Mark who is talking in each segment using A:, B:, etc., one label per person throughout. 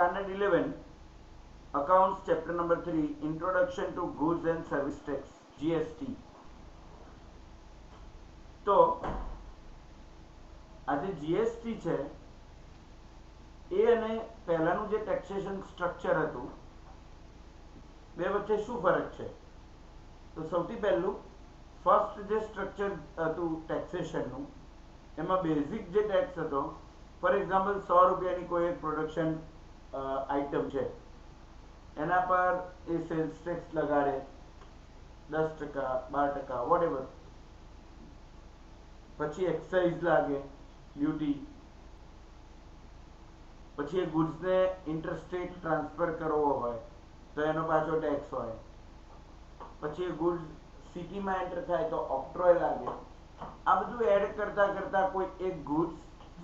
A: Standard 11, Accounts, Chapter number 3, Introduction to Goods and Service Tax, GST. તો આજે GST છે એ અને પહેલાનું જે ટેક્સેશન સ્ટ્રક્ચર હતું બે વચ્ચે શું ફરક છે તો સૌથી પહેલું ફર્સ્ટ જે સ્ટ્રક્ચર હતું ટેક્સેશનનું એમાં બેઝિક જે ટેક્સ હતો ફોર એક્ઝામ્પલ સો રૂપિયાની કોઈ એક પ્રોડક્શન આઇટમ છે. એના પર એ સેલ્સ ટેક્સ લગાડે. દસ ટકા, બાર ટકા વોટ એવર પછી એક્સાઇઝ લાગે ડ્યુટી પછી એ ગુડ્સને ઇન્ટરસ્ટેટ ટ્રાન્સફર કરવો હોય, તો એનો પાછો ટેક્સ હોય. પછી એ ગુડ્સ સિટીમાં એન્ટર થાય તો ઓક્ટ્રોય લાગે. આ બધું એડ કરતા કરતા કોઈ એક ગુડ્સ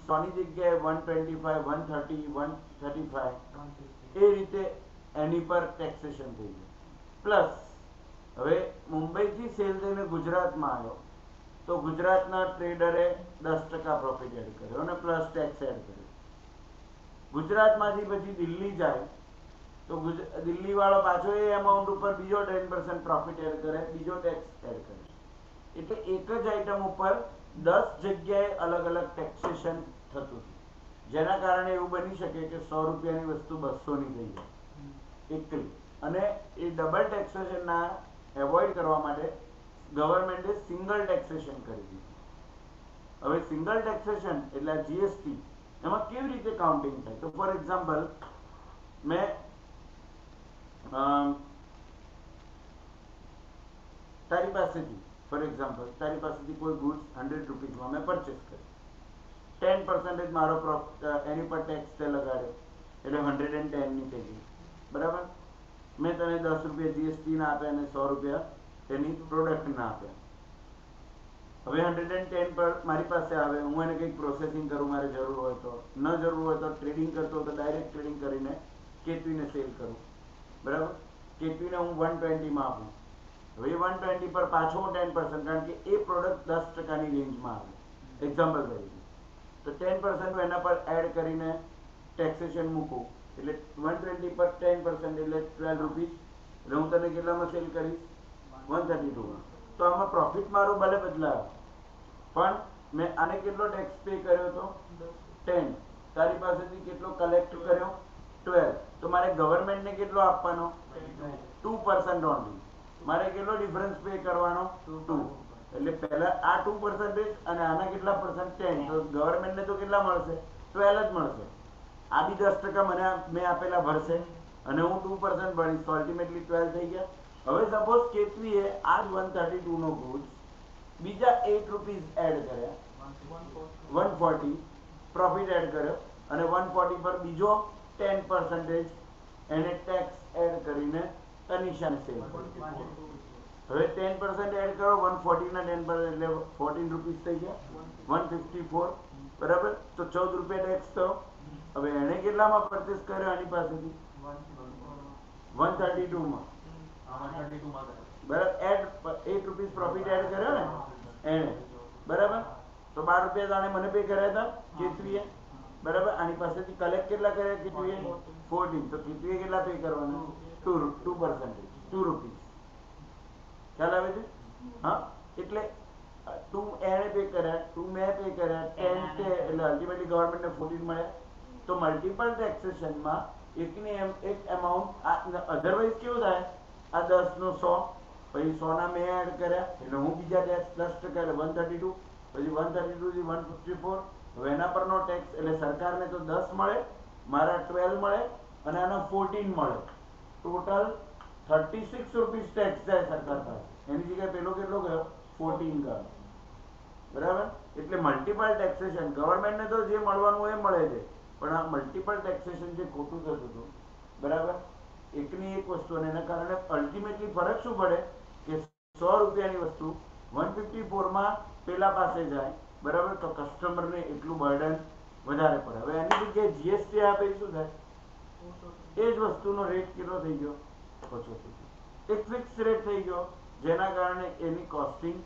A: સોની જગ્યાએ one twenty five one thirty one thirty five એ રીતે એની પર ટેક્સેશન થઈ ગયું. પ્લસ હવે મુંબઈથી સેલ થઈને ગુજરાતમાં આવ્યો તો ગુજરાતના ટ્રેડરે દસ ટકા પ્રોફિટ એડ કર્યો અને પ્લસ ટેક્સ એડ કર્યો. ગુજરાતમાંથી પછી દિલ્હી જાય તો દિલ્હી વાળો પાછો એ અમાઉન્ટ ઉપર બીજો ટેન પર્સન્ટ પ્રોફિટ એડ કરે બીજો ટેક્સ એડ કરે. એટલે એક જ આઈટમ ઉપર દસ જગ્યાએ અલગ અલગ ટેક્સેશન થતું હતું. જેના કારણે એવું બની શકે કે સો રૂપિયાની વસ્તુ બસોની થઈ જાય. એકલી અને એ ડબલ ટેક્સેશનના એવોઇડ કરવા માટે ગવર્મેન્ટે સિંગલ ટેક્સેશન કરી દીધું. હવે સિંગલ ટેક્સેશન એટલે જીએસટી એમાં કેવી રીતે કાઉન્ટિંગ થાય? તો ફોર એક્ઝામ્પલ મેં તારી પાસેથી ફોર એક્ઝામ્પલ તારી પાસેથી કોઈ ગુડ્સ હંડ્રેડ રૂપીઝમાં મેં પરચેસ કરી. ટેન પર્સન્ટેજ મારો એની પર ટેક્સ તે લગાડ્યો એટલે હંડ્રેડ એન્ડ ટેનની થઈ ગઈ. બરાબર? મેં તને દસ રૂપિયા જીએસટી ના આપ્યા અને સો રૂપિયા તેની પ્રોડક્ટ ના આપ્યા. હવે હંડ્રેડ એન્ડ ટેન પર મારી પાસે આવે. હું એને કંઈક પ્રોસેસિંગ કરું, મારે જરૂર હોય તો. ન જરૂર હોય તો ટ્રેડિંગ કરતો તો ડાયરેક્ટ ટ્રેડિંગ કરીને કેતવીને સેલ કરું. બરાબર? કેતવીને હું વન ટ્વેન્ટીમાં આપું. હવે વન ટ્વેન્ટી પર પાછો હું ટેન પર્સન્ટ કારણ કે એ પ્રોડક્ટ દસ ટકાની રેન્જમાં આવે. એક્ઝામ્પલ તરીકે. તો ટેન પર્સન્ટ એના પર એડ કરીને ટેક્સેશન મૂકું. એટલે વન ટ્વેન્ટી પર ટેન પર્સન્ટ એટલે ટ્વેલ્વ રૂપીસ એટલે હું તને કેટલામાં સેલ કરીશ? વન થર્ટી ટુમાં તો આમાં પ્રોફિટ મારો ભલે બદલાયો. પણ મેં આને કેટલો ટેક્સ પે કર્યો હતો ટેન તારી પાસેથી કેટલો કલેક્ટ કર્યો? ટ્વેલ્વ તો મારે ગવર્મેન્ટને કેટલો આપવાનો? ટુ પર્સન્ટ ઓનલી મારે કેટલો ડિફરન્સ પે કરવાનો? ટુ એટલે પહેલા આ ટુ પર્સન્ટેજ અને આના કેટલા પર્સન્ટ ટેન તો ગવર્મેન્ટને તો કેટલા મળશે? ટ્વેલ્વ જ મળશે. આ બી દસ ટકા મને મેં આપેલા ભરશે. અને હું ટુ પર્સન્ટ ભરીશ. તો અલ્ટિમેટલી ટ્વેલ્વ થઈ ગયા. હવે સપોઝ કેતવીએ આ જ વન થર્ટી ટુ નો ગુડ્સ બીજા એટ રૂપીઝ એડ કર્યા. વન ફોર્ટી પ્રોફિટ એડ કર્યો. અને વન ફોર્ટી પર બીજો ટેન પર્સન્ટેજ એને ટેક્સ એડ કરીને તનિષાને સેલ હવે ટેન પર્સન્ટ એડ કરો વન ફોર્ટીના ટેન પર્સન્ટ એટલે ફોર્ટીન રૂપીસ થઈ ગયા. વન ફિફ્ટી ફોર બરાબર? તો ચૌદ રૂપિયા ટેક્સ થયો. હવે એણે કેટલામાં પરચેસ કર્યો આની પાસેથી? વન થર્ટી ટુમાં બરાબર? Add eight rupees profit add કર્યો ને એણે બરાબર? તો બાર રૂપિયા તાણે મને પે કર્યા હતા કેતરીએ બરાબર? આની પાસેથી કલેક્ટ કેટલા કર્યા કેતરીએ ફોર્ટીન તો કેતરીએ કેટલા પે કરવાના? Two two percentage two rupees ખ્યાલ આવે છે? હા? એટલે ટુ એણે પે કર્યા ટુ મેં પે કર્યા ટેન તે એટલે અલ્ટિમેટલી ગવર્મેન્ટને ફોર્ટીન મળ્યા તો મલ્ટિપલ ટેક્સેશનમાં એકની એમ એક એમાઉન્ટ અધરવાઇઝ કેવું થાય? આ દસ નો સો પછી સો ના મેં એડ કર્યા એટલે હું બીજા ટેક્સ દસ ટકા એટલે વન થર્ટી ટુ પછી વન થર્ટી ટુ થી વન ફિફ્ટી ફોર હવે એના પરનો ટેક્સ એટલે સરકારને તો દસ મળે મારા ટ્વેલ્વ મળે અને આના ફોર્ટીન મળે. Total thirty six rupees tax જાય સરકાર પાસે. એની જગ્યાએ પેલો કેટલો ગયો? ફોર્ટીન ગયો. બરાબર? એટલે મલ્ટિપલ ટેક્સેશન ગવર્મેન્ટને તો જે મળવાનું એ મળે છે. પણ આ મલ્ટિપલ ટેક્સેશન જે ખોટું થતું હતું, બરાબર? એકની એક વસ્તુ અને એના કારણે અલ્ટિમેટલી ફરક શું પડે? કે સો રૂપિયાની વસ્તુ વન ફિફ્ટી ફોરમાં પેલા પાસે જાય, બરાબર? તો કસ્ટમરને એટલું બર્ડન વધારે પડે. હવે એની જગ્યાએ જીએસટી આપે શું થાય? એ જ વસ્તુનો રેટ કેટલો થઈ ગયો? ઓછો થઈ ગયો એક ફિક્સ રેટ થઈ ગયો, જેના કારણે એની કોસ્ટિંગ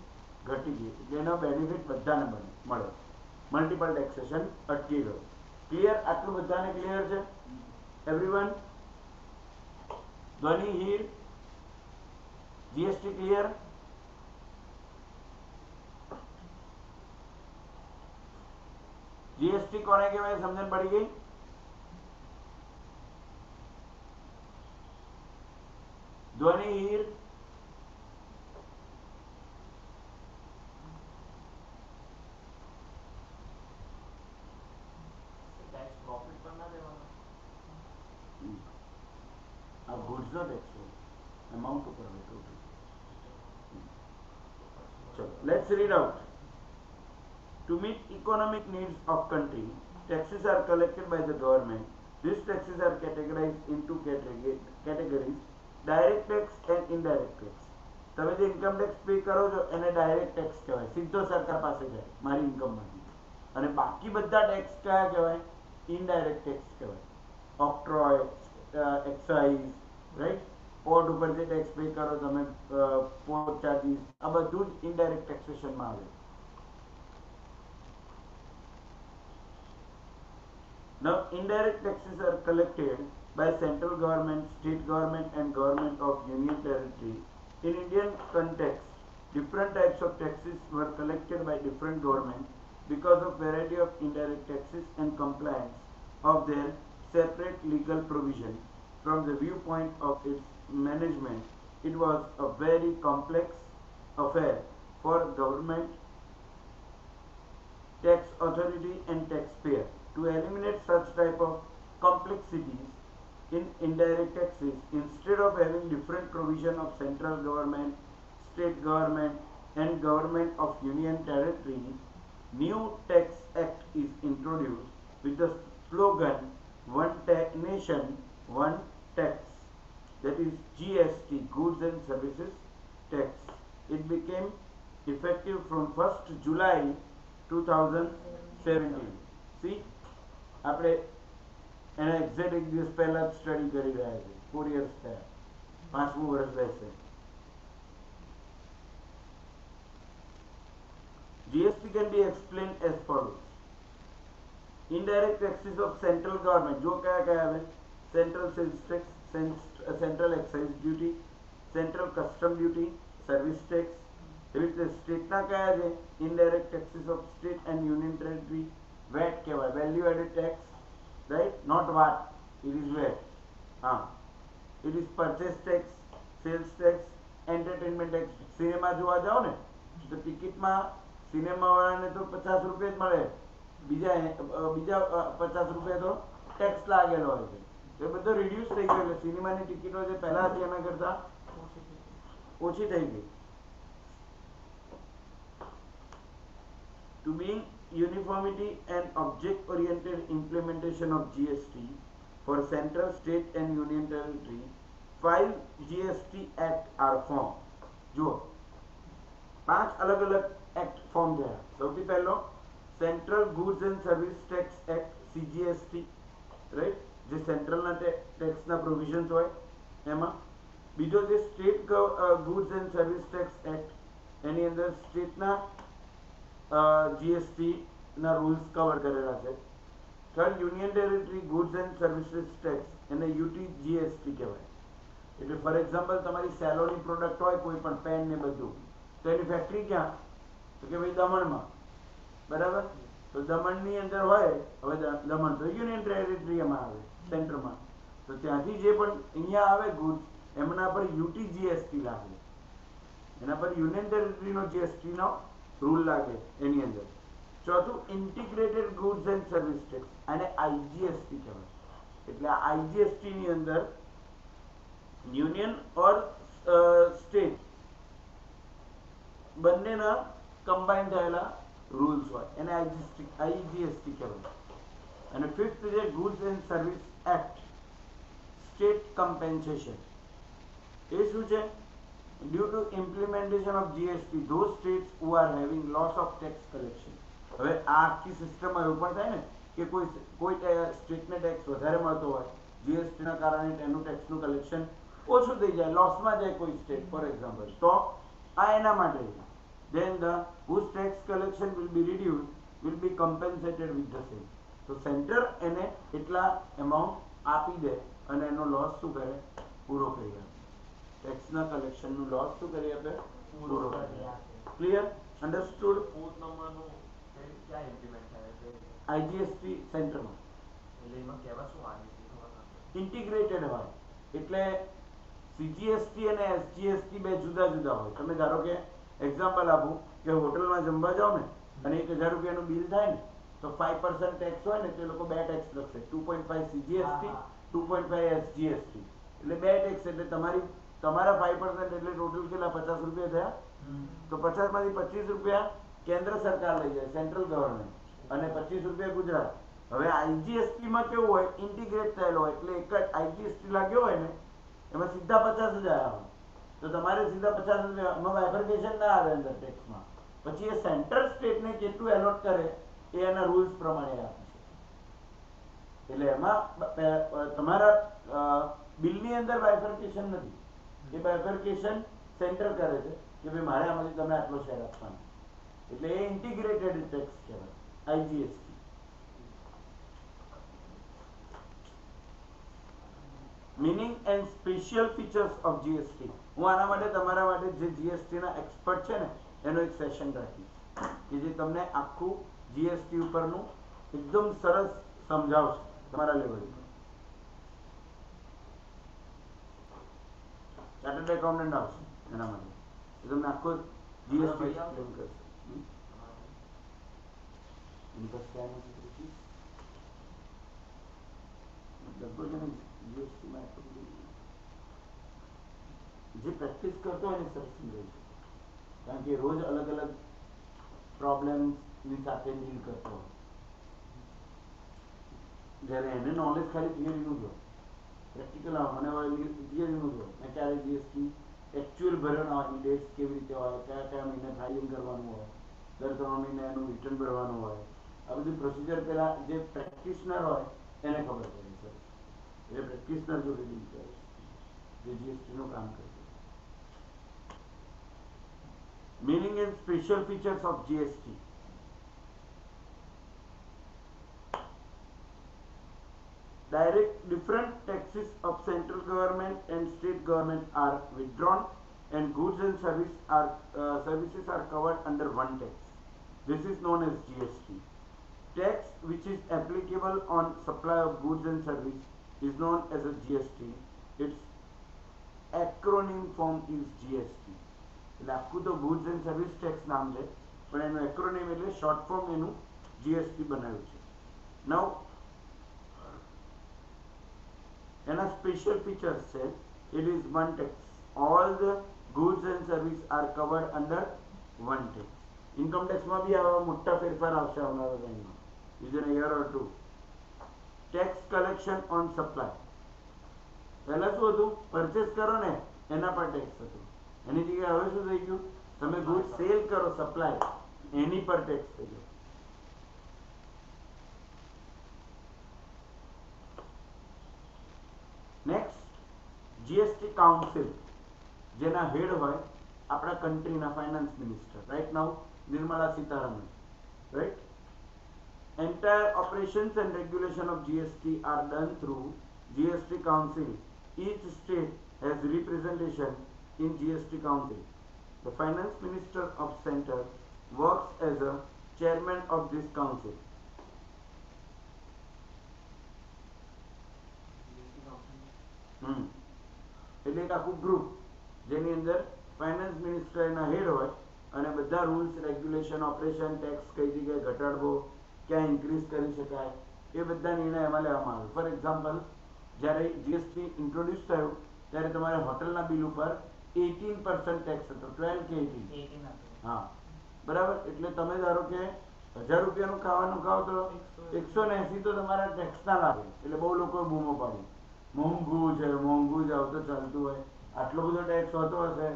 A: ઘટી ગઈ. જેનો બેનિફિટ બધાને બને મળે. મલ્ટિપલ ટેક્સેશન અટકી ગયો. ક્લિયર આટલું બધાને ક્લિયર છે? એવરીવન ધ્વનિ here જીએસટી ક્લિયર જીએસટી કોને કહેવાય? સમજણ પડી ગઈ? ध्वनिर अब घुटसो देखो अमाउंट ऊपर बैठो चलो let's read out To meet economic needs of country, taxes are collected by the government. These taxes are categorized into categories direct tax and indirect tax તમે જે ઇન્કમ ટેક્સ પે કરો છો એને ડાયરેક્ટ ટેક્સ કહેવાય. સીધો સરકાર પાસે જાય મારી ઇન્કમમાંથી અને બાકી બધા ટેક્સ કયા કહેવાય? ઇનડાયરેક્ટ ટેક્સ કહેવાય. ઓક્ટ્રોય એક્સાઇઝ રાઈટ પોર્ટ ઉપર જે ટેક્સ પે કરો તમે પોર્ટ ચાર્જીસ આ બધું જ ઇનડાયરેક્ટ ટેક્સેશનમાં આવે. Now, indirect taxes are by central government, state government, and government of union territory. In Indian context, different types of taxes were collected by different governments because of variety of indirect taxes and compliance of their separate legal provision. From the viewpoint of its management, it was a very complex affair for government tax authority and taxpayer to eliminate such type of complexities in indirect taxes instead of having different provision of central government state government and government of union territory new tax act is introduced with the slogan one ta- nation one tax that is gst goods and services tax it became effective from 1st july 2017 see આપણે એને exact એક દિવસ પહેલા જ study કરી રહ્યા છે four years થયા પાંચમું વર્ષ રહેશે GST can be explained as follows. Indirect taxes of central government જો કયા કયા આવે tax, cent- uh, central excise duty, central custom duty, service tax. એવી રીતે સ્ટેટના કયા છે indirect taxes of state and union territory, VAT કહેવાય value added tax, right? Not what, it is where. હા it is purchase tax, sales tax, entertainment tax. Cinema જોવા જાઓ ને તો ટિકિટમાં સિનેમા વાળાને તો પચાસ રૂપિયા જ મળે બીજા બીજા પચાસ રૂપિયા તો ટેક્સ લાગેલો હોય છે એ બધો રિડ્યુસ થઈ ગયો એટલે સિનેમાની ટિકિટો જે પહેલા હતી એના કરતા ઓછી થઈ ગઈ To being uniformity and object-oriented implementation of GST for central, state and union territory, five GST Act are formed. જુઓ પાંચ અલગ અલગ એક્ટ ફોર્મ થયા. સૌથી પહેલો central goods and service tax act CGST right જે સેન્ટ્રલના ટેક્સના પ્રોવિઝન્સ હોય એમાં. બીજો જે state goods and service tax act એની અંદર સ્ટેટના જીએસટીના રૂલ્સ કવર કરેલા છે. Third union territory goods and services tax એને યુટી જીએસટી કહેવાય. એટલે ફોર એક્ઝામ્પલ તમારી સેલોની પ્રોડક્ટ હોય, કોઈ પણ પેન ને બધું. તો એની ફેક્ટરી ક્યાં? તો કે ભાઈ દમણમાં. બરાબર? તો દમણની અંદર હોય, હવે દમણ તો યુનિયન ટેરિટરીમાં આવે સેન્ટરમાં તો ત્યાંથી જે પણ અહીંયા આવે ગુડ્સ એમના પર યુટી જીએસટી લાગે. એના પર યુનિયન ટેરિટરીનો જીએસટી નો રૂલ લાગે એની અંદર. ચોથું integrated goods and service tax અને આઈજીએસટી કહેવાય. એટલે આઈજીએસટી ની અંદર યુનિયન ઓર સ્ટેટ બંનેના કમ્બાઈન થયેલા રૂલ્સ હોય. એને આઈજીએસટી આઈજીએસટી કહેવાય. અને ફિફ્થ છે goods and service act state compensation એ શું છે? due to implementation of GST those states who are having loss of tax collection. હવે આ આખી સિસ્ટમમાં એવું પણ થાય ને કે કોઈ કોઈ સ્ટેટને ટેક્સ વધારે મળતો હોય જીએસટીના કારણે તેનું ટેક્સનું કલેક્શન ઓછું થઈ જાય લોસમાં જાય કોઈ સ્ટેટ ફોર એક્ઝામ્પલ તો આ એના માટે then the whose tax collection will be reduce will be compensated with the same તો સેન્ટર એને એટલા એમાઉન્ટ આપી દે અને એનો લોસ શું કરે? પૂરો કરી આપે. ટેક્સના કલેક્શનનું લોસ શું કરી આપે? પૂરો કરી આપે. ક્લિયર અન્ડરસ્ટુડ
B: fourth નંબરનું
A: આઈજીએસટી સેન્ટરમાં? ઇન્ટિગ્રેટેડ હોય. એટલે સીજીએસટી અને એસજીએસટી બે જુદા જુદા હોય. તમે ધારો કે એક્ઝામ્પલ આપું કે હોટલમાં જમવા જાઓ ને અને એક હજાર રૂપિયાનું બિલ થાય ને તો ફાઈવ પર્સન્ટ ટેક્સ હોય ને તો લોકો બે ટેક્સ લખશે. Two point
C: five CGST.
A: Two point five SGST એટલે બે ટેક્સ એટલે તમારી તમારા ફાઈવ પર્સન્ટ એટલે ટોટલ કેટલા? પચાસ રૂપિયા થયા? તો પચાસમાંથી પચીસ રૂપિયા કેન્દ્ર સરકાર લઈ જાય, સેન્ટ્રલ ગવર્મેન્ટ. અને પચીસ રૂપિયા ગુજરાત. હવે આઈજીએસટી માં કેવું હોય, ઇન્ટિગ્રેટ થયેલો હોય, એટલે એક જ આઈજીએસટી લાગ્યો હોય ને, એમાં સીધા પચાસ હજાર આવે. તો તમારે સીધા પચાસ રૂપિયા એમાં ના આવે અંદર ટેક્સમાં પછી એ સેન્ટર સ્ટેટને કેટલું એલોટ કરે, એ એના રૂલ્સ પ્રમાણે આપે છે. એટલે એમાં તમારા બિલની અંદર બાયફર્કેશન નથી. એ બાયફર્કેશન સેન્ટર કરે છે કે ભાઈ મારે આમાંથી તમે આટલો શેર આપવાનો. એટલે એ ઇન્ટિગ્રેટેડ ટેક્સ કહેવાય IGST meaning and special features of GST હું આના માટે તમારા માટે જે જીએસટી ના એક્સપર્ટ છે ને એનો એક સેશન રાખીશ. કે જે તમને આખું જીએસટી ઉપરનું એકદમ સરસ સમજાવશે તમારા લેવલ ચાર્ટર્ડ એકાઉન્ટન્ટ આવશે એના માટે. તમને આખો જીએસટી એક્સપ્લેન કરશે હમ? постоянно પાસે ક્યાં નથી પૂછી લગભગ એને જીએસટી માં એટલું બધું જે પ્રેક્ટિસ કરતો હોય ને સરસ સમજાય છે કારણ કે રોજ અલગ અલગ પ્રોબ્લેમ્સની સાથે ડીલ કરતો હોય જ્યારે એને નોલેજ ખાલી થિયરીનું જ હોય પ્રેક્ટિકલ મને થિયરીનું જ હોય મેં ક્યારે જીએસટી એકચ્યુઅલ ભર્યો ના હોય ડેટ્સ કેવી રીતે હોય કયા કયા મહિને ફાઇલિંગ કરવાનું હોય દર ત્રણ મહિને એનું રિટર્ન ભરવાનું હોય આ બધી પ્રોસિજર પેલા જે પ્રેક્ટિશનર હોય એને ખબર પડે સર એટલે પ્રેક્ટિશનર જોડે ડીલ કરે છે જે જીએસટી નું કામ કરે છે meaning and special features of GST. Direct different taxes of central government and state government are withdrawn and goods and service are, uh, services are covered under one tax. This is known as GST. Tax which is applicable on supply of goods and service is known as a GST. Its acronym form is GST. એટલે આખું તો goods and service tax નામ છે, પણ એનું એક્રોનિમ એટલે short form એનું GST બનાવ્યું છે નવ એના સ્પેશિયલ ફીચર્સ છે it is one tax all the goods and service are covered under one tax income ટેક્સમાં બી આવા મોટા ફેરફાર આવશે આવનારા ટાઈમમાં vision year or two. Tax collection on supply પહેલા શું હતું? પરચેસ કરો ને, એના પર ટેક્સ હતું. એની જગ્યાએ હવે શું થઈ ગયું? તમે ગુડ સેલ કરો સપ્લાય એની પર ટેક્સ થઈ ગયો. નેક્સ્ટ જીએસટી કાઉન્સિલ જેના હેડ હોય આપણા કન્ટ્રીના finance minister right now Nirmala Sitharaman. Right entire operations and regulation of GST are done through GST Council. Each state has representation in GST Council. The Finance Minister of Center works as a chairman of this council. Hmm એટલે એક આખું group જેની અંદર finance minister એના હેડ હોય અને બધા rules regulation operation tax કઈ જગ્યાએ ઘટાડવો ક્યાં ઇન્ક્રીઝ કરી શકાય એ બધા નિર્ણય એમાં લેવામાં આવે. ફોર એક્ઝામ્પલ જ્યારે જીએસટી ઇન્ટ્રોડ્યુસ થયું ત્યારે તમારે હોટલના બિલ ઉપર એટીન પર્સન્ટ ટેક્સ હતો ટ્વેલ્વ કે એટીન હા. બરાબર? એટલે તમે ધારો કે હજાર રૂપિયાનું ખાવાનું ખાવ તો એકસો ને એસી તો તમારા ટેક્સ ના લાગે. એટલે બહુ લોકો બૂમો પાડી. મોંઘું છે મોંઘું જ આવતો ચાલતું હોય. આટલો બધો ટેક્સ હોતો હશે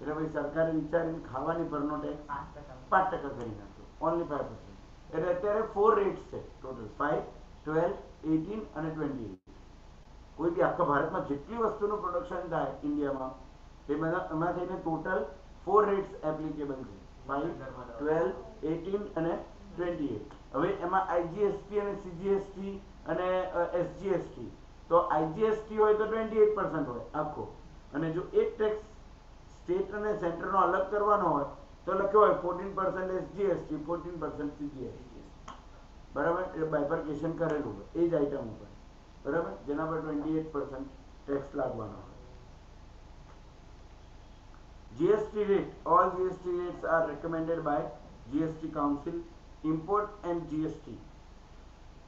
A: એટલે ભાઈ સરકારે વિચારીને ખાવાની પરનો ટેક્સ
C: પાંચ ટકા.
A: કરી નાખ્યો ઓનલી ફાઈવ એટલે અત્યારે ફોર રેટ્સ છે. ટોટલ ફાઈવ ટ્વેલ્વ એટીન અને ટ્વેન્ટી કોઈ બી આખા ભારતમાં જેટલી વસ્તુનું પ્રોડક્શન થાય ઇન્ડિયામાં તે બધા એમાં થઈને ટોટલ ફોર રેટ્સ એપ્લિકેબલ છે. ફાઈવ ટ્વેલ્વ એટીન અને ટ્વેન્ટી એટ હવે એમાં આઈજીએસટી અને સીજીએસટી અને એસજીએસટી તો આઈજીએસટી હોય તો ટ્વેન્ટી એટ પર્સન્ટ હોય આખો. અને જો એક ટેક્સ સ્ટેટ અને સેન્ટરનો અલગ કરવાનો હોય તો લખ્યો હોય fourteen percent SGST fourteen percent CGST બરાબર એટલે બાયફર્કેશન કરેલું હોય એ જ આઈટમ ઉપર બરાબર જેના પર ટ્વેન્ટી એટ પર્સન્ટ ટેક્સ લાગવાનો હોય GST rate, all GST rates are recommended by GST Council. Import and GST.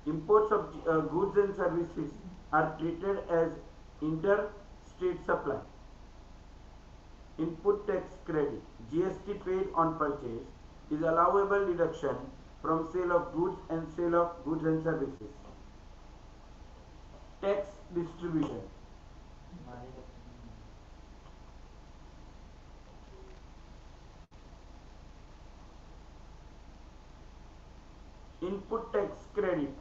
A: Imports of uh, goods and services are treated as inter-state supply. Input tax credit, GST paid on purchase is allowable deduction from sale of goods and sale of goods and services. Tax distribution. Input tax credit.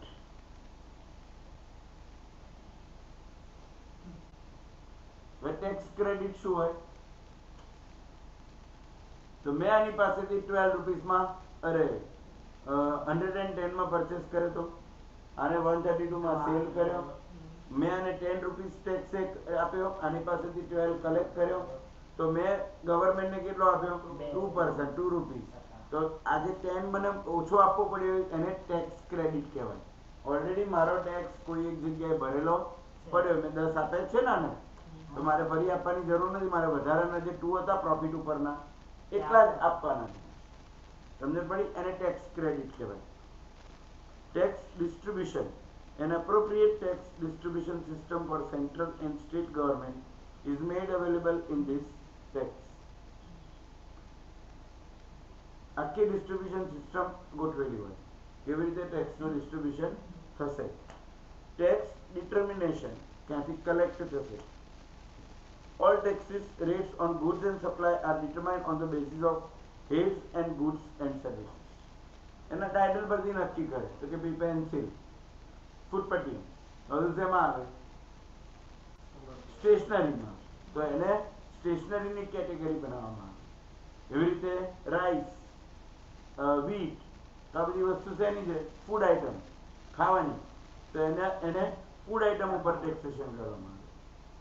A: The tax credit credit शू है તો મેં આની પાસેથી twelve રૂપીસમાં અરે hundred and ટેનમાં purchase કર્યો તો. આને one thirty ટુમાં cell કર્યો. મેં આને ટેન રૂપીસ ટેક્સ આપ્યો આની પાસેથી ટ્વેલ્વ કલેક્ટ કર્યો. તો મેં ગવર્મેન્ટને કેટલો આપ્યો? ટુ પર્સન્ટ ટુ રૂપીસ તો આજે ટેન મને ઓછો આપવો પડ્યો એને ટેક્સ ક્રેડિટ કહેવાય. ઓલરેડી મારો ટેક્સ કોઈ એક જગ્યાએ ભરેલો પડ્યો મેં દસ આપ્યા છે ને તો મારે ફરી આપવાની જરૂર નથી મારે વધારાના જે ટુ હતા પ્રોફિટ ઉપરના એટલા જ આપવાના છે સમજણ પડી એને ટેક્સ ક્રેડિટ કહેવાય tax distribution An appropriate tax distribution system for central and state government is made available in this text. આખી ડિસ્ટ્રીબ્યુશન સિસ્ટમ ગોઠવેલી હોય કેવી રીતે ટેક્સનું ડિસ્ટ્રીબ્યુશન થશે. ટેક્સ ડિટર્મિનેશન ક્યાંથી કલેક્ટ થશે all taxes rates on goods and supply are determined on the basis of heads and goods and services એના ટાઇટલ પરથી નક્કી કરે. તો કે ભાઈ પેન્સિલ ફૂટપટ્ટી હવે શેમાં આવે. સ્ટેશનરીમાં તો એને સ્ટેશનરીની કેટેગરી બનાવવામાં આવે. એવી રીતે રાઈસ વીટ તો આ બધી વસ્તુ શેની છે? ફૂડ આઇટમ ખાવાની. તો એને એને ફૂડ આઇટમ ઉપર ટેક્સેશન કરવામાં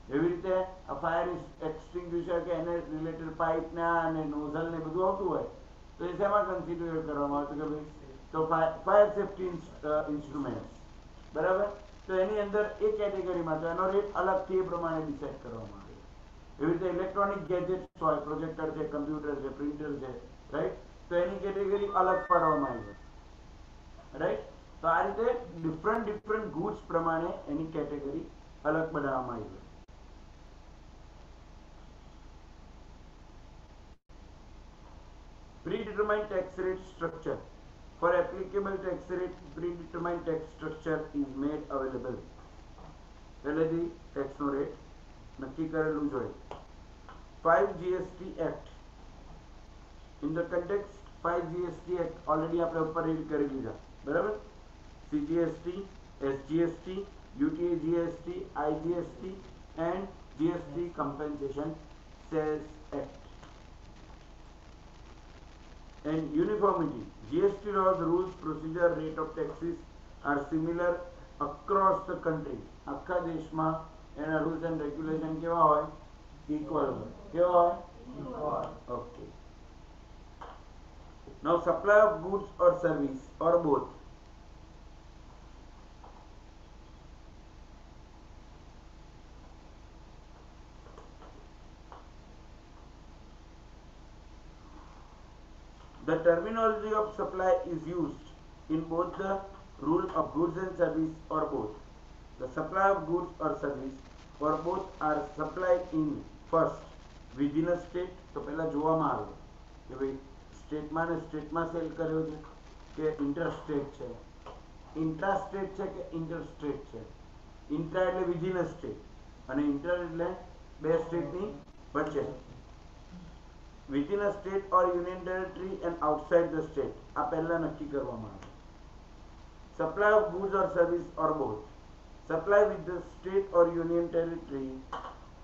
A: એવી રીતે ફાયર એક્સટિંગ્યુશર કે એને રિલેટેડ પાઇપ ને અને નોઝલ ને બધું આવતું હોય, તો એ શેમાં કન્સિડર કરવામાં આવતું કે ભાઈ, તો ફાયર સેફ્ટી ઇન્સ્ટ્રુમેન્ટ બરાબર? તો એની અંદર એ કેટેગરીમાં તો એનો રેટ અલગથી એ પ્રમાણે ડિસાઇડ કરવામાં આવે. એવી રીતે ઇલેક્ટ્રોનિક ગેજેટ્સ હોય પ્રોજેક્ટર છે કમ્પ્યુટર છે પ્રિન્ટર છે રાઈટ તો એની કેટેગરી અલગ પાડવામાં આવી રાઈટ તો આ રીતે ડિફરન્ટ ડિફરન્ટ ગુડ્સ પ્રમાણે એની કેટેગરી અલગ બનાવવામાં આવી predetermined tax rate structure for applicable tax rate predetermined tax structure is made available પહેલેથી tax નો rate નક્કી કરેલું જ હોય 5 GST Act in the context 5 GST Act already આપણે ઉપર read કરી લીધા બરાબર CGST SGST UTA GST IGST and GST compensation sales act and uniformity. GST laws, rules, procedure, rate of taxes are similar across the country. આખા દેશમાં એના rules and regulation કેવા હોય ઇક્વલ હોય કેવા હોય okay now supply of goods or service or both The terminology of supply is used in both the rule of goods and service or both. The supply of goods or service or both are supplied in first within a state તો પહેલા જોવામાં આવે કે ભાઈ સ્ટેટમાં ને સ્ટેટમાં cell કર્યો છે કે ઇન્ટરસ્ટેટ છે ઇન્ટ્રાસ્ટેટ છે કે ઇન્ટરસ્ટેટ છે ઇન્ટ્રા એટલે વિધિન સ્ટેટ અને ઇન્ટર એટલે બે સ્ટેટની વચ્ચે within a state or union territory and outside the state આ પહેલા નક્કી કરવામાં આવે supply of goods or service or both supply with the state or union territory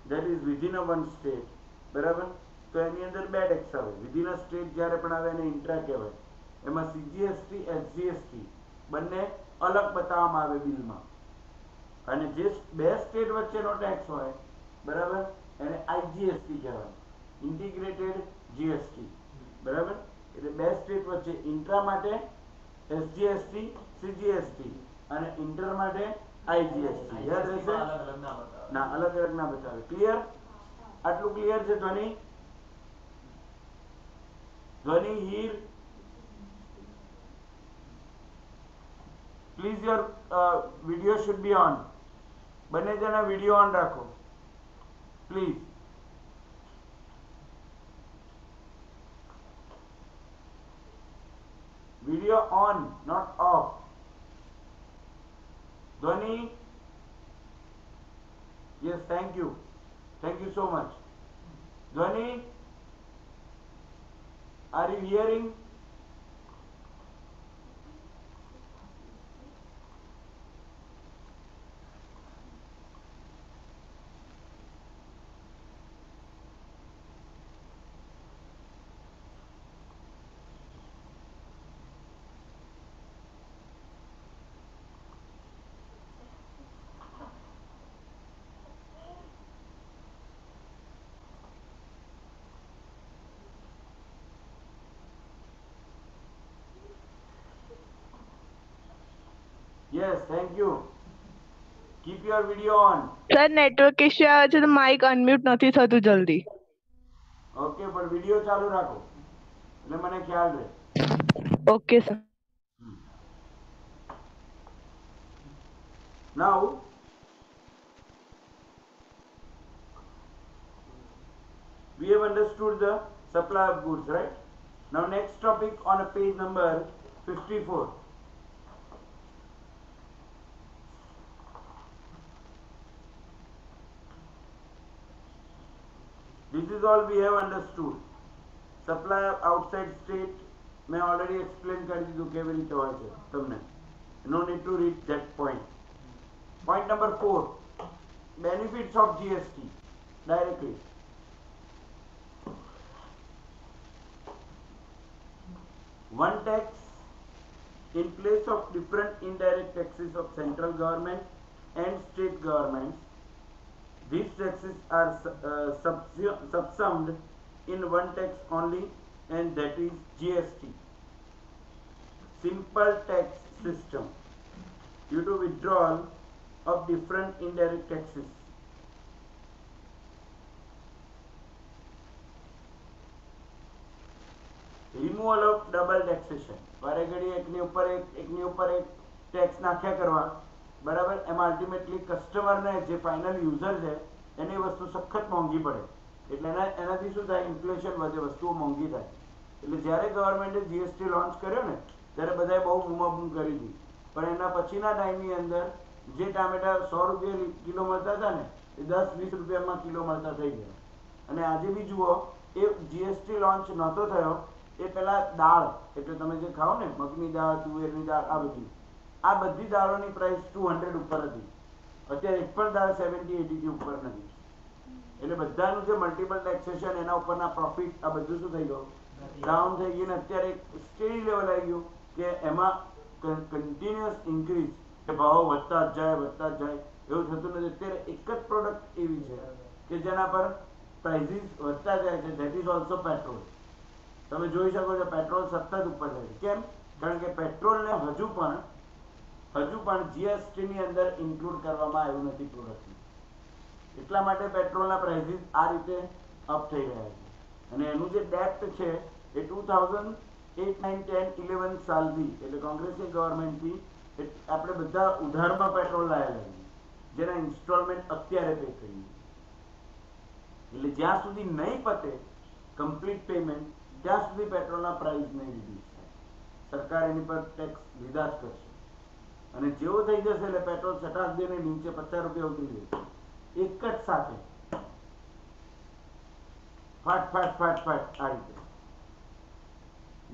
A: that is within a one state બરાબર તો એની અંદર બે ટેક્સ આવે within a state જ્યારે પણ આવે એને ઇન્ટ્રા કહેવાય એમાં સીજીએસટી એસજીએસટી બંને અલગ બતાવવામાં આવે બિલમાં અને જે બે સ્ટેટ વચ્ચેનો ટેક્સ હોય બરાબર એને આઈજીએસટી કહેવાય ઇન્ટિગ્રેટેડ જીએસટી બરાબર? એટલે બે સ્ટેટ વચ્ચે ઇન્ટ્રા માટે એસજીએસટી સીજીએસટી અને ઇન્ટર માટે આઈજીએસટી યાદ રહેશે?
B: ના
A: અલગ અલગ ના બતાવે. ક્લિયર આટલું ક્લિયર છે Dhvani? Dhvani here. Please your video should be on બંને જણા વીડિયો ઓન રાખો. Please video on not off. Dhoni yes thank you. Thank you so much. Dhoni are you hearing? Yes, thank you. Keep your video on.
C: Sir network issue આવે છે તો Mike unmute નથી થતું જલ્દી
A: okay પણ video ચાલુ રાખો એટલે મને ખ્યાલ રહે
C: okay sir
A: Now, we have understood the supply of goods, right? Now, next topic on a page number 54. This is all we have understood. Supply of outside state મેં already explain કરી દીધું કેવી રીતે હોય છે તમને no need to read that point. Point number four, benefits of GST directly. One tax in place of different indirect taxes of central government and state governments. These taxes are su- uh, subsu- subsumed in one tax only and that is GST. Simple tax system due to withdrawal of different indirect taxes. Removal of double taxation વારે ઘડી એકની ઉપર એક એકની ઉપર એક tax નાખ્યા કરવા બરાબર? એમાં અલ્ટિમેટલી કસ્ટમરને જે ફાઇનલ યુઝર છે, એની વસ્તુ સખત મોંઘી પડે. એટલે એના, એનાથી શું થાય? ઇન્ફ્લેશન વધે, વસ્તુઓ મોંઘી થાય. એટલે જ્યારે ગવર્મેન્ટે જીએસટી લોન્ચ કર્યો ને, ત્યારે બધાએ બહુ બૂમાબૂમ કરી હતી પણ એના પછીના ટાઈમની અંદર જે ટામેટા સો રૂપિયા કિલો મળતા હતા ને, એ દસ વીસ રૂપિયામાં કિલો મળતા થઈ ગયા. અને આજે બી જુઓ, એ જીએસટી લોન્ચ નહોતો થયો, એ પહેલાં દાળ, એટલે તમે જે ખાઓ ને, મગની દાળ, તુવેરની દાળ, આ બધી. આ બધી દાળોની પ્રાઇસ ટુ હંડ્રેડ ઉપર હતી. અત્યારે એક પણ દાળ સેવન્ટી એટીથી ઉપર નથી. એટલે બધાનું જે મલ્ટિપલ ટેક્સેશન એના ઉપરના પ્રોફિટ આ બધું શું થઈ ગયું? ડાઉન થઈ ગયું ને અત્યારે એક સ્ટેડી લેવલ આવી ગયું કે એમાં કન્ટિન્યુઅસ ઇન્ક્રીઝ કે ભાવો વધતા જ જાય, વધતા જ જાય, એવું થતું નથી. અત્યારે એક જ પ્રોડક્ટ એવી છે કે જેના પર પ્રાઇઝિસ વધતા જાય છે. ધેટ ઇઝ ઓલ્સો પેટ્રોલ તમે જોઈ શકો છો પેટ્રોલ સતત ઉપર જાય કેમ? કારણ કે પેટ્રોલને હજુ પણ હજુ પણ જીએસટી ની અંદર ઇન્ક્લુડ કરવામાં આવ્યું નથી પ્રોડક્ટ એટલા માટે પેટ્રોલના પ્રાઇસીસ આ રીતે અપ થઈ રહ્યા છે. અને એનું જે ડેપ્ટ છે એ two thousand eight nine ten eleven સાલથી એટલે કોંગ્રેસની ગવર્મેન્ટથી આપણે બધા ઉધારમાં પેટ્રોલ લાયેલા છે. જેના ઇન્સ્ટોલમેન્ટ અત્યારે પે કરીએ એટલે જ્યાં સુધી નહીં પતે કમ્પ્લીટ પેમેન્ટ ત્યાં સુધી પેટ્રોલના પ્રાઇસ નહીં રિડ્યુસ થાય. સરકાર એની પર ટેક્સ લીધા જ કરશે. અને જેવો થઈ જશે એટલે પેટ્રોલ છટાક દઈને નીચે પચાસ રૂપિયા ઉતરી જશે. એક જ સાથે. ફાટ ફાટ ફાટ ફાટ, આ રીતે.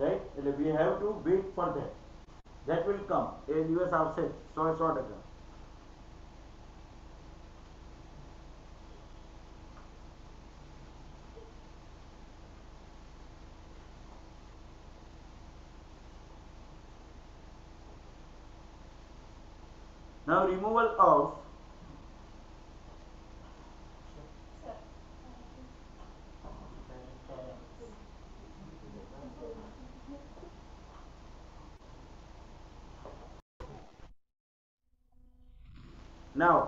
A: રાઈટ એટલે we have to wait for that that will come એ દિવસ આવશે, સો સો ટકા. removal of Now,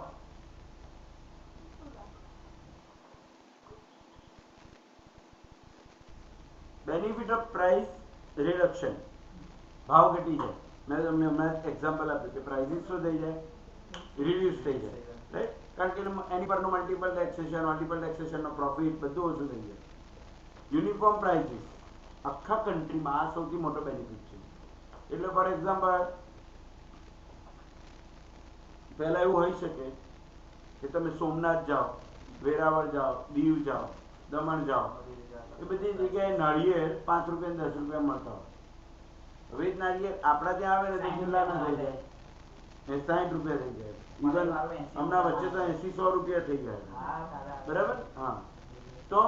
A: benefit of price reduction भाव घटी जाए। मैं मैं एग्जांपल आपके प्राइस इसको दे जाए રિડ્યુસ થઈ જાય રાઈટ કારણ કે એની પરનું મલ્ટિપલ ટેક્સેશન મલ્ટિપલ ટેક્સેશનનો પ્રોફિટ બધું ઓછું થઈ જાય. યુનિફોર્મ પ્રાઇસીસ આખા કન્ટ્રીમાં આ સૌથી મોટો બેનિફિટ છે. એટલે ફોર એક્ઝામ્પલ પહેલા એવું હોઈ શકે કે તમે સોમનાથ જાઓ વેરાવળ જાઓ દીવ જાઓ દમણ જાઓ એ બધી જગ્યાએ નાળિયેર પાંચ રૂપિયા દસ રૂપિયા મળતા હોય. હવે નાળિયેર આપણા ત્યાં આવે ને તો જિલ્લાના થઈ જાય. એ સાહીઠ રૂપિયા થઈ જાય ઇવન હમણાં વચ્ચે તો એસી સો રૂપિયા થઈ ગયા બરાબર? હા. તો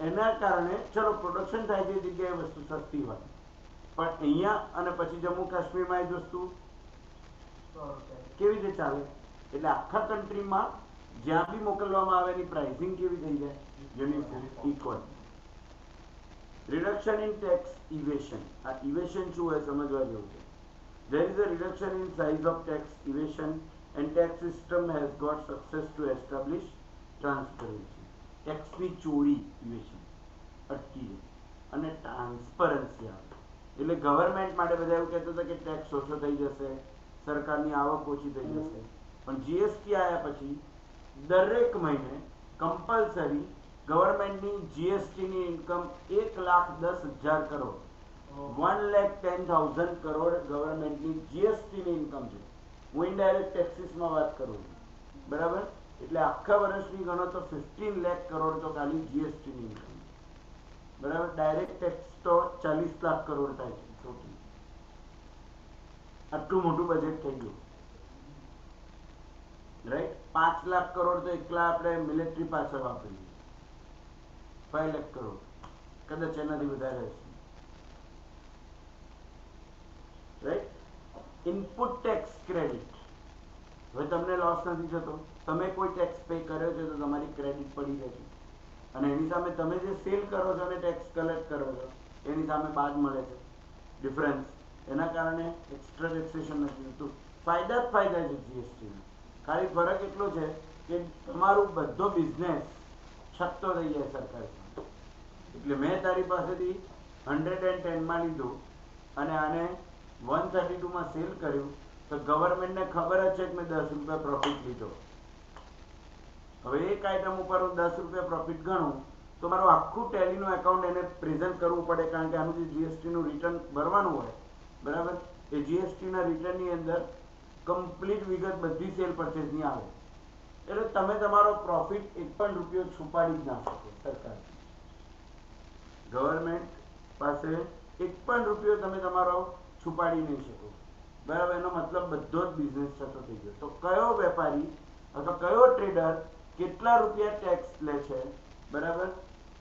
A: એના કારણે ચલો પ્રોડક્શન થાય તે જગ્યાએ વસ્તુ સસ્તી હોય. પણ અહીંયા અને પછી જમ્મુ કાશ્મીરમાં એ વસ્તુ કેવી રીતે ચાલે? એટલે આખા કન્ટ્રીમાં જ્યાં બી મોકલવામાં આવે એની પ્રાઇસિંગ કેવી થઈ જાય? જેની equal reduction in tax evasion આ ઇવેશન શું હોય સમજવા જેવું છે. There is a reduction in size of tax evasion and tax system has got success to establish transparency. Tax ની ચોરી evasion અટકી જાય અને ટ્રાન્સપરન્સી આવે એટલે ગવર્મેન્ટ માટે બધા એવું કહેતો હતા કે ટેક્સ ઓછો થઈ જશે સરકારની આવક ઓછી થઈ જશે પણ જીએસટી આવ્યા પછી દરેક મહિને કમ્પલસરી ગવર્મેન્ટની જીએસટીની ઇન્કમ એક લાખ દસ હજાર crore one lakh ten thousand crore ગવર્મેન્ટની જીએસટીની ઇન્કમ છે. હું ઇનડાયરેક્ટ ટેક્સીસમાં વાત કરું છું. બરાબર? એટલે આખા વર્ષની ગણો તો ફિફ્ટીન લેખ કરોડ તો ખાલી જીએસટીની ઇન્કમ બરાબર? ડાયરેક્ટ ટેક્સ તો ચાલીસ લાખ કરોડ થાય છે ટોટલ આટલું મોટું બજેટ થઈ ગયું. રાઈટ પાંચ લાખ કરોડ તો એકલા આપણે મિલિટરી પાછળ વાપરીએ. ફાઈવ લાખ કરોડ કદાચ એનાથી વધારે હશે. રાઈટ ઇનપુટ ટેક્સ ક્રેડિટ હવે તમને લોસ નથી થતો. તમે કોઈ ટેક્સ પે કર્યો છે તો તમારી ક્રેડિટ પડી જશે અને એની સામે તમે જે સેલ કરો છો અને ટેક્સ કલેક્ટ કરો છો, એની સામે બાદ મળે છે. ડિફરન્સ એના કારણે એક્સ્ટ્રા ટેક્સેશન નથી થતું. ફાયદા જ ફાયદા છે જીએસટીના ખાલી ફરક એટલો છે કે તમારું બધો બિઝનેસ છતો થઈ જાય સરકાર એટલે મેં તારી પાસેથી હંડ્રેડ એન્ડ ટેનમાં લીધું અને આને વન થર્ટી ટુમાં સેલ કર્યું, તો ગવર્મેન્ટને ખબર જ છે કે મેં દસ રૂપિયા પ્રોફિટ લીધો. હવે એક આઈટમ ઉપર હું દસ રૂપિયા પ્રોફિટ ગણું, તો મારું આખું ટેલીનું એકાઉન્ટ એને પ્રેઝન્ટ કરવું પડે, કારણ કે આનું જે જીએસટીનું રિટર્ન ભરવાનું હોય, બરાબર? એ જીએસટીના રિટર્નની અંદર કમ્પ્લીટ વિગત બધી સેલ પરચેઝની આવે. એટલે તમે તમારો પ્રોફિટ એક પણ રૂપિયો છુપાડી જ ના શકો, સરકાર. ગવર્મેન્ટ પાસે એક પણ રૂપિયો તમે તમારો છુપાડી નહીં શકો. બરાબર, એનો મતલબ બધો જ બિઝનેસ થતો થઈ ગયો. તો કયો વેપારી અથવા કયો ટ્રેડર કેટલા રૂપિયા ટેક્સ લે છે? બરાબર?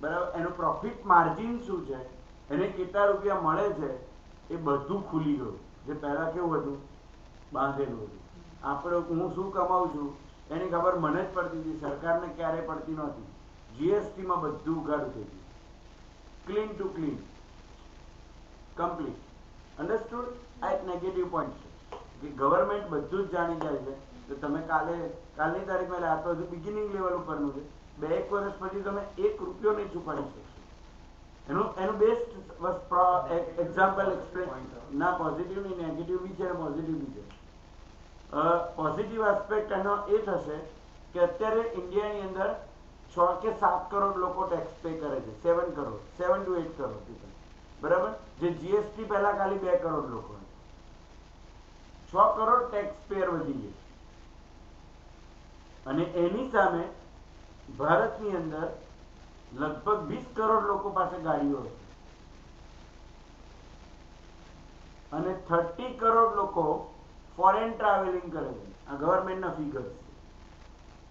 A: બરાબર? એનું પ્રોફિટ માર્જિન શું છે? એને કેટલા રૂપિયા મળે છે? એ બધું ખુલી ગયું. જે પહેલાં કેવું હતું? બાંધેલું હતું. આપણે હું શું કમાઉં છું? એની ખબર મને જ પડતી હતી. સરકારને ક્યારેય પડતી નહોતી. જીએસટીમાં બધું ઉઘાડું થઈ ગયું. Clean to clean complete understood આ એક નેગેટિવ પોઈન્ટ છે. કે ગવર્મેન્ટ બધું જ જાણી જાય છે. તો તમે કાલે, કાલની તારીખમાં આ તો હજુ બિગિનિંગ લેવલ ઉપરનું છે. બે એક વર્ષ પછી તમે એક રૂપિયો નહીં ચૂકવાડી શકશો. એનું એનું બેસ્ટ એક્ઝામ્પલ એક્સપ્લેન ના પોઝિટિવ નહીં નેગેટિવ બી છે અને પોઝિટિવ બી છે. પોઝિટિવ આસ્પેક્ટ એનો એ થશે કે અત્યારે ઇન્ડિયાની અંદર છ કે સાત કરોડ લોકો ટેક્સ પે કરે છે. Seven crore seven two eight crore. બરાબર? જે જીએસટી પહેલા ખાલી બે કરોડ લોકો છ કરોડ ટેક્સ પેયર વધી ગયા. અને એની સામે ભારતની અંદર લગભગ વીસ કરોડ લોકો પાસે ગાડીઓ છે. અને થર્ટી કરોડ લોકો ફોરેન ટ્રાવેલિંગ કરે છે. આ ગવર્મેન્ટના ફિગર્સ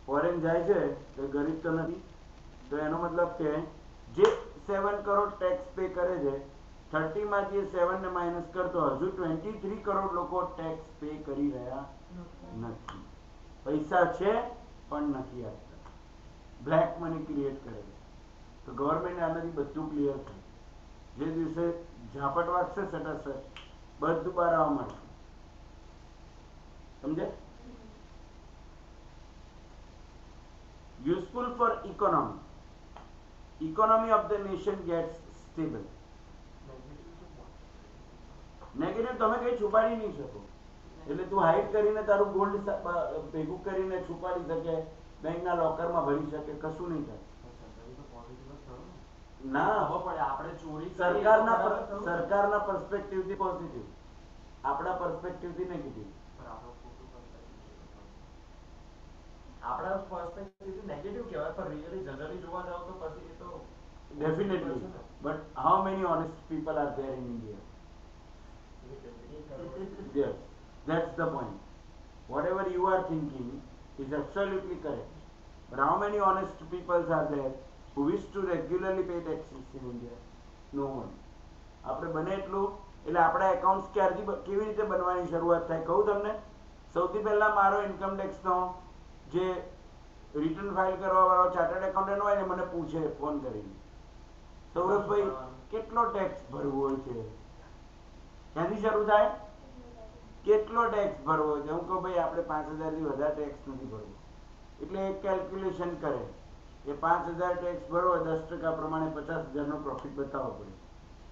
A: ફોરેન જાય છે તો ગરીબ તો નથી. તો એનો મતલબ કે જે સેવન કરોડ ટેક્સ પે કરે છે થર્ટીમાંથી સેવન ને માઇનસ કરતો હજુ ટ્વેન્ટી થ્રી કરોડ લોકો ટેક્સ પે કરી રહ્યા નથી. પૈસા છે, પણ નથી આપતા. બ્લેક મની ક્રિએટ કરે છે. તો ગવર્મેન્ટ આનાથી બધું ક્લિયર થાય. જે દિવસે ઝાપટ વાગશે સટાસટ બધું બહાર આવવા માંડશે સમજે useful for economy economy of the nation gets gets stable negative તમે કઈ છુપાડી નહીં શકો. એટલે તું હાઈડ કરીને તારું ગોલ્ડ ભેગું કરીને છુપાડી શકે બેંકના લોકરમાં ભરી શકે કશું નહીં થાય. ના.
B: પડે આપણે ચોરી
A: સરકારના? સરકારના perspective થી પોઝિટિવ આપણા perspective થી નેગેટિવ
B: પણ આપણો perspective થી નેગેટિવ કહેવાય પણ રિયલી જનરલી જોવા જાવ તો પછી એ તો
A: ડેફિનેટલી
B: છે
A: how many honest people are there in india? Yes that's the point whatever you are thinking is absolutely correct but how many honest people are there who wish to regularly pay taxes in india no one આપણે બને એટલું એટલે આપણા accounts ક્યારથી કેવી રીતે બનવાની શરૂઆત થાય કહું તમને સૌથી પહેલા મારો ઇન્કમ ટેક્સનો જે રિટર્ન ફાઇલ કરવા વાળો ચાર્ટર્ડ એકાઉન્ટન્ટ હોય ને મને પૂછે ફોન કરીને સૌરભભાઈ કેટલો ટેક્સ ભરવો છે ક્યાંથી શરૂ થાય? કેટલો ટેક્સ ભરવો છે? હું કહું ભાઈ, આપણે પાંચ હજારથી વધારે ટેક્સ નથી ભરવો. એટલે એક કેલ્ક્યુલેશન કરે કે પાંચ હજાર ટેક્સ ભરવો દસ ટકા પ્રમાણે પચાસ હજારનો પ્રોફિટ બતાવવો પડે.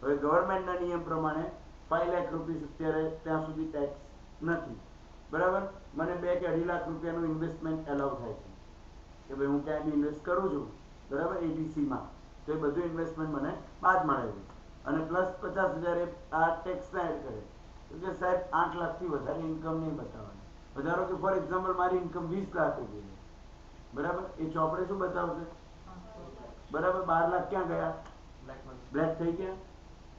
A: હવે ગવર્મેન્ટના નિયમ પ્રમાણે ફાઈવ લાખ રૂપીસ અત્યારે ત્યાં સુધી ટેક્સ નથી. બરાબર? મને બે કે અઢી લાખ રૂપિયાનું ઇન્વેસ્ટમેન્ટ એલાઉ થાય છે. કે ભાઈ હું ક્યાંય ઇન્વેસ્ટ કરું છું, બરાબર? એટીસીમાં તો એ બધું ઇન્વેસ્ટમેન્ટ મને બાદ મળે છે. અને પ્લસ પચાસ હજાર એ આ ટેક્સના એડ કરે. તો કે સાહેબ આઠ લાખથી વધારે ઇન્કમ નહીં બતાવવાની. વધારો કે ફોર એક્ઝામ્પલ મારી ઇન્કમ વીસ લાખ રૂપિયા બરાબર? એ ચોપડે શું બતાવશે? બરાબર? બાર લાખ ક્યાં ગયા? બ્લેક થઈ ગયા.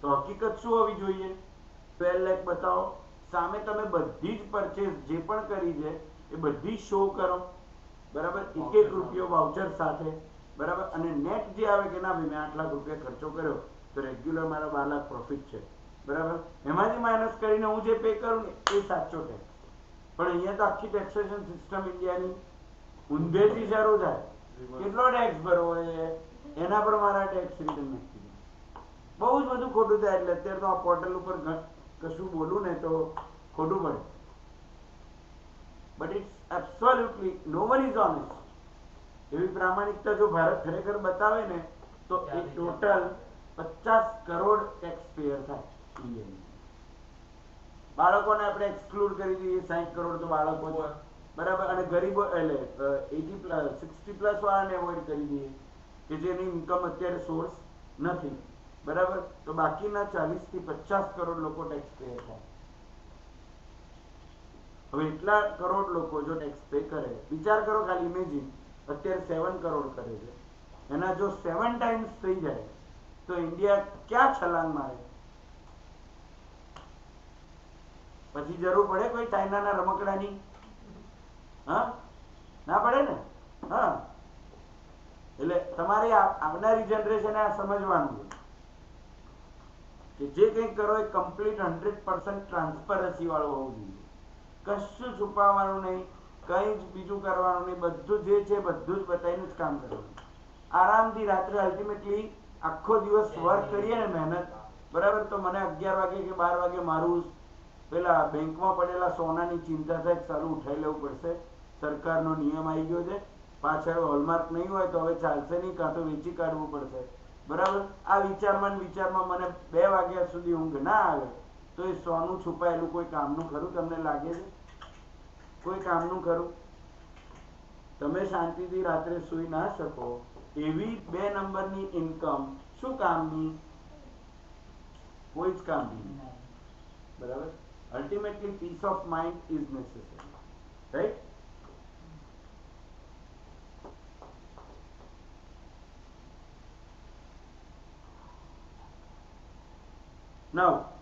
A: તો હકીકત શું હોવી જોઈએ? ટ્વેલ્વ લેખ બતાવો. સામે તમે બધી જ પરચેસ જે પણ કરી છે એ બધી શો કરો. બરાબર? એક એક રૂપિયો વાઉચર સાથે. બરાબર? અને નેટ જે આવે કે ના ભાઈ મેં આઠ લાખ રૂપિયા ખર્ચો કર્યો. તો રેગ્યુલર મારો બાર લાખ પ્રોફિટ છે. બરાબર? એમાંથી માઇનસ કરીને હું જે પે કરું ને એ સાચો ટેક્સ પણ અહીંયા તો આખી ટેક્સેશન સિસ્ટમ ઇન્ડિયાની ઊંધેથી શરૂ થાય. કેટલો ટેક્સ ભરવો છે એના પર મારા ટેક્સ રિટર્ન નક્કી બહુ જ બધું ખોટું થાય એટલે અત્યારે તો આ પોર્ટલ ઉપર કશું બોલું ને તો ખોટું પડે. But it's absolutely no one is honest એવી પ્રામાણિકતા જો ભારત ખરેખર બતાવે ને તો એ ટોટલ પચાસ કરોડ ટેક્સ પેયર થાય ઇન્ડિયાની બાળકોને આપણે એક્સક્લુડ કરી દઈએ સાહીઠ કરોડ તો બાળકો બરાબર? અને ગરીબો એટલે એટી પ્લસ સિક્સટી પ્લસ વાળાને એવોઇડ કરી દઈએ કે જેની ઇન્કમ અત્યારે સોર્સ નથી. બરાબર? તો બાકીના ચાલીસથી પચાસ કરોડ લોકો ટેક્સ પે થાય. હવે એટલા કરોડ લોકો જો ટેક્સ પે કરે, વિચાર કરો ખાલી ઇમેજિન અત્યારે સેવન કરોડ કરે છે. એના જો સેવન ટાઈમ્સ થઈ જાય તો ઇન્ડિયા ક્યાં છલાંગ મારે? પછી જરૂર પડે કોઈ ચાઇનાના રમકડાની? હા? ના પડે ને? હા. એટલે તમારે આવનારી જનરેશને આ સમજવાનું કે જે કંઈક કરો એ કમ્પ્લીટ હંડ્રેડ પર્સન્ટ ટ્રાન્સપરન્સી વાળું હોવું જોઈએ. કશું છુપાવવાનું નહીં, કંઈ જ બીજું કરવાનું નહીં, બધું જે છે બધું જ બતાવીને જ કામ કરવાનું. આરામથી રાત્રે અલ્ટિમેટલી આખો દિવસ વર્ક કરીએ ને મહેનત, બરાબર? તો મને અગિયાર વાગે કે બાર વાગે મારું પેલા બેંકમાં પડેલા સોનાની ચિંતા થાય સારું ઉઠાઈ લેવું પડશે. સરકારનો નિયમ આવી ગયો છે. પાછળ હોલમાર્ક નહીં હોય તો હવે ચાલશે નહીં, કાં તો વેચી કાઢવું પડશે. બરાબર? આ વિચારમાં વિચારમાં મને બે વાગ્યા સુધી ઊંઘ ના આવે, તો એ સોનું છુપાયેલું કોઈ કામનું ખરું તમને લાગે છે? કોઈ કામનું ખરું? તમે શાંતિથી રાત્રે સૂઈ ના શકો. એવી બે નંબરની ઇન્કમ શું કામની? કોઈ જ કામની. બરાબર? Ultimately peace of mind is necessary right now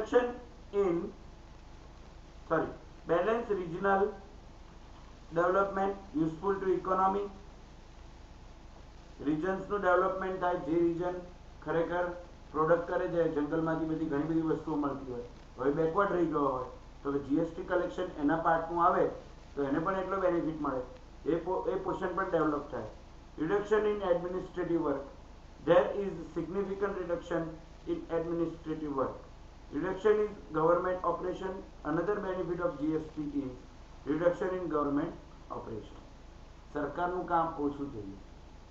A: reduction in sorry balance regional development useful to economy regions નું development થાય જે region ખરેખર પ્રોડક્ટ કરે છે જંગલમાંથી બધી ઘણી બધી વસ્તુઓ મળતી હોય હવે બેકવર્ડ રહી ગયો હોય તો જીએસટી કલેક્શન એના પાર્ટનું આવે તો એને પણ એટલો બેનિફિટ મળે એ એ પોર્શન પણ ડેવલપ થાય reduction in administrative work there is significant reduction in administrative work reduction in government operation, another benefit of gst is reduction in government operation. સરકારનું કામ ઓછું થઈ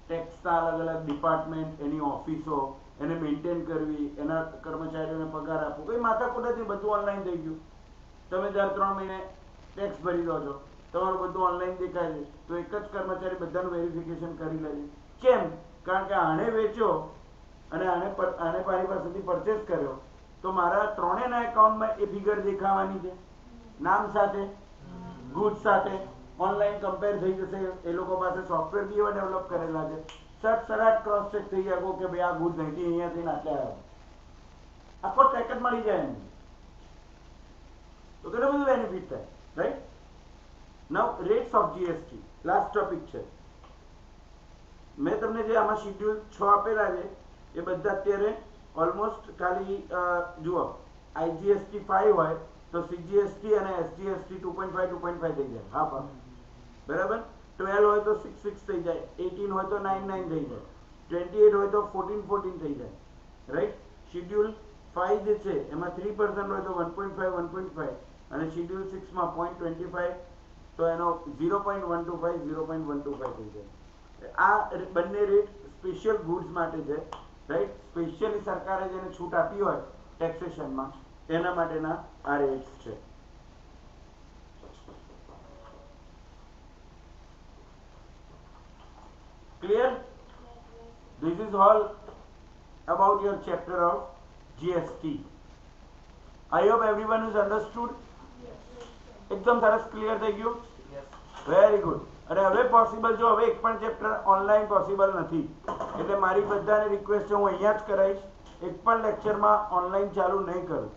A: ટેક્સના અલગ અલગ ડિપાર્ટમેન્ટ એની ઓફિસો એને મેન્ટેન કરવી, એના કર્મચારીઓને પગાર આપવો કોઈ માથાકૂટ નથી બધું ઓનલાઈન થઈ ગયું. તમે દર ત્રણ મહિને ટેક્સ ભરી દો છો, તમારું બધું ઓનલાઈન દેખાય છે, તો એક જ કર્મચારી બધાનું વેરિફિકેશન કરી લે છે. કેમ? કારણ કે આણે વેચ્યો અને આણે આણે મારી પાસેથી પરચેસ કર્યો. તો મારા ત્રણેયના એકાઉન્ટમાં એ ફિગર દેખાવાની છે. નામ સાથે ગુડ સાથે ઓનલાઈન કમ્પેર થઈ જશે. એ લોકો પાસે સોફ્ટવેર બી એવા ડેવલપ કરેલા છે. સટ સરાટ ક્રોસ ચેક થઈ જાય કે ભાઈ આ ગુડ અહીંયા અહીંયાથી નાખ્યા આવ્યો આખો ટ્રેક જ મળી જાય એમને તો કેટલું બધું બેનિફિટ થાય right now rates of GST last topic છે. મેં તમને જે આમાં શિડ્યુલ છ આપેલા છે, એ બધા અત્યારે ઓલમોસ્ટ ખાલી જુઓ આઈજીએસટી ફાઈવ હોય તો સીજીએસટી અને SGST two point five two point five થઈ જાય. હા, પણ. બરાબર? ટ્વેલ્વ હોય તો સિક્સ સિક્સ થઈ જાય. એટીન હોય તો નાઇન નાઇન થઈ જાય. ટ્વેન્ટી એટ હોય તો ફોર્ટીન ફોર્ટીન થઈ જાય. રાઈટ શિડ્યુલ ફાઈવ જે છે, એમાં થ્રી પર્સન્ટ હોય તો one point five one point five અને શિડ્યુલ સિક્સમાં પોઈન્ટ ટ્વેન્ટી ફાઈવ તો એનો zero point one two five zero point one two five થઈ જાય. આ બંને રેટ સ્પેશિયલ ગુડ્સ માટે છે. રાઈટ સ્પેશિયલી સરકારે જેને છૂટ આપી હોય ટેક્સેશનમાં એના માટેના આ રેટ્સ છે clear this is all about your chapter of gst i hope everyone is understood એકદમ સરસ ક્લિયર થઈ ગયું વેરી ગુડ અને હવે પોસિબલ જો હવે એક પણ ચેપ્ટર ઓનલાઈન પોસિબલ નથી. એટલે મારી બધાને રિક્વેસ્ટ હું અહીંયા જ કરાવીશ. એક પણ લેક્ચરમાં ઓનલાઈન ચાલુ નહીં કરું.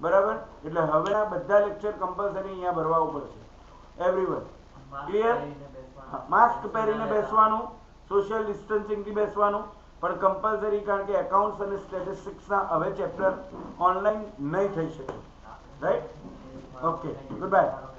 A: બરાબર? એટલે હવે આ બધા લેક્ચર કમ્પલસરી અહીંયા ભરવા પડશે એવરીવન ક્લિયર માસ્ક પહેરીને બેસવાનું. સોશિયલ ડિસ્ટન્સિંગથી બેસવાનું. પણ કમ્પલસરી કારણ કે એકાઉન્ટ્સ અને સ્ટેટિસ્ટિક્સના હવે ચેપ્ટર ઓનલાઈન નહીં થઈ શકે. Right okay good bye